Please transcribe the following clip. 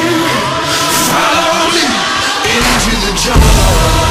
you. Follow me into the jungle.